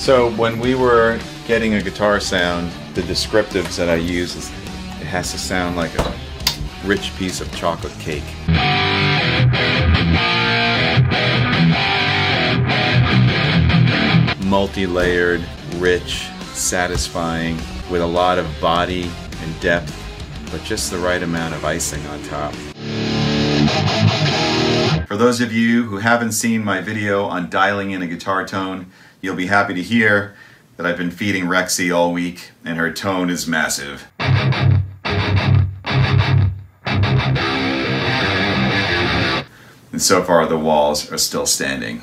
So when we were getting a guitar sound, the descriptives that I use is it has to sound like a rich piece of chocolate cake. Multi-layered, rich, satisfying, with a lot of body and depth, but just the right amount of icing on top. For those of you who haven't seen my video on dialing in a guitar tone, you'll be happy to hear that I've been feeding Rexy all week and her tone is massive. And so far the walls are still standing.